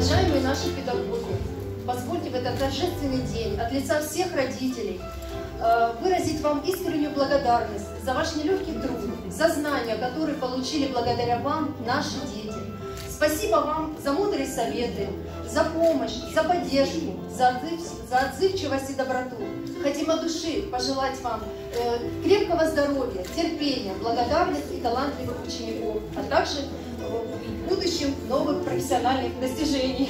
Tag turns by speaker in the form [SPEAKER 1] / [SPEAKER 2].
[SPEAKER 1] наши педагоги, позвольте в этот торжественный день от лица всех родителей э, выразить вам искреннюю благодарность за ваш нелегкий труд, за знания, которые получили благодаря вам наши дети. Спасибо вам за мудрые советы, за помощь, за поддержку, за, отзыв, за отзывчивость и доброту. Хотим от души пожелать вам э, крепкого здоровья, терпения, благодарных и талантливых учеников, а также новых профессиональных достижений.